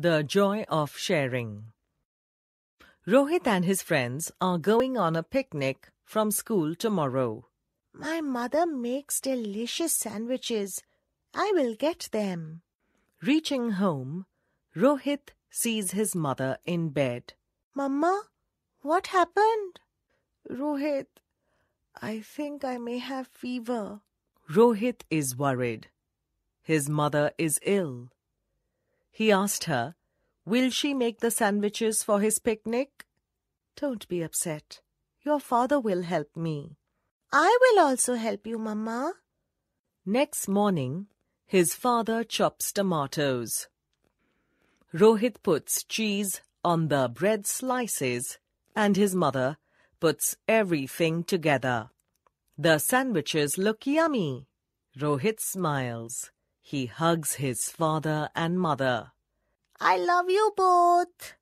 The joy of sharing. Rohit and his friends are going on a picnic from school tomorrow. My mother makes delicious sandwiches. I will get them. Reaching home, Rohit sees his mother in bed. Mama, what happened? Rohit, I think I may have fever. Rohit is worried. His mother is ill. He asked her, Will she make the sandwiches for his picnic? Don't be upset. Your father will help me. I will also help you, Mamma. Next morning, his father chops tomatoes. Rohit puts cheese on the bread slices and his mother puts everything together. The sandwiches look yummy. Rohit smiles. He hugs his father and mother. I love you both.